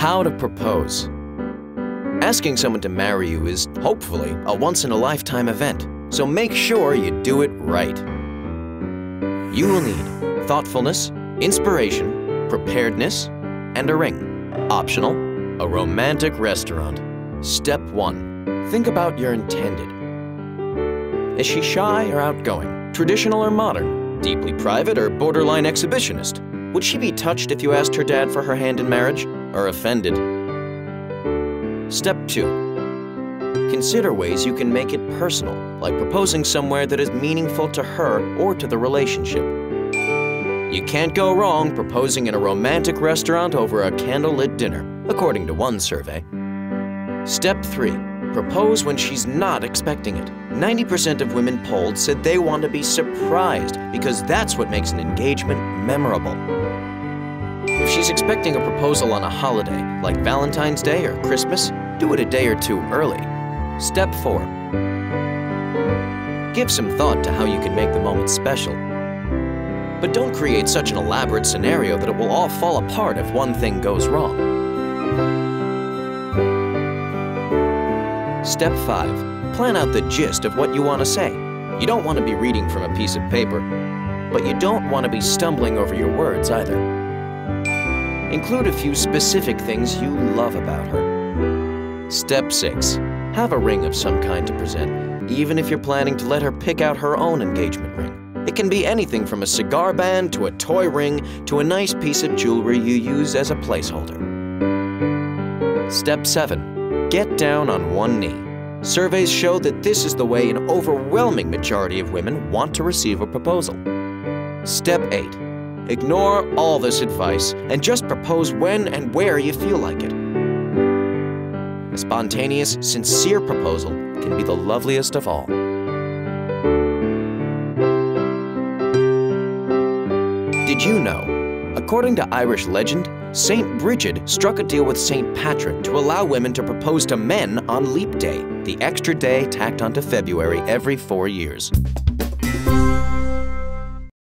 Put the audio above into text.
How to propose. Asking someone to marry you is, hopefully, a once-in-a-lifetime event, so make sure you do it right. You will need thoughtfulness, inspiration, preparedness, and a ring. Optional, a romantic restaurant. Step 1. Think about your intended. Is she shy or outgoing? Traditional or modern? Deeply private or borderline exhibitionist? Would she be touched if you asked her dad for her hand in marriage? Or offended? Step 2. Consider ways you can make it personal, like proposing somewhere that is meaningful to her or to the relationship. You can't go wrong proposing in a romantic restaurant over a candlelit dinner, according to one survey. Step 3. Propose when she's not expecting it. 90% of women polled said they want to be surprised because that's what makes an engagement memorable. If she's expecting a proposal on a holiday, like Valentine's Day or Christmas, do it a day or two early. Step 4. Give some thought to how you can make the moment special. But don't create such an elaborate scenario that it will all fall apart if one thing goes wrong. Step 5. Plan out the gist of what you want to say. You don't want to be reading from a piece of paper, but you don't want to be stumbling over your words either. Include a few specific things you love about her. Step 6. Have a ring of some kind to present, even if you're planning to let her pick out her own engagement ring. It can be anything from a cigar band to a toy ring to a nice piece of jewelry you use as a placeholder. Step 7. Get down on one knee. Surveys show that this is the way an overwhelming majority of women want to receive a proposal. Step 8. Ignore all this advice and just propose when and where you feel like it. A spontaneous, sincere proposal can be the loveliest of all. Did you know? According to Irish legend, St. Bridget struck a deal with St. Patrick to allow women to propose to men on Leap Day, the extra day tacked onto February every four years.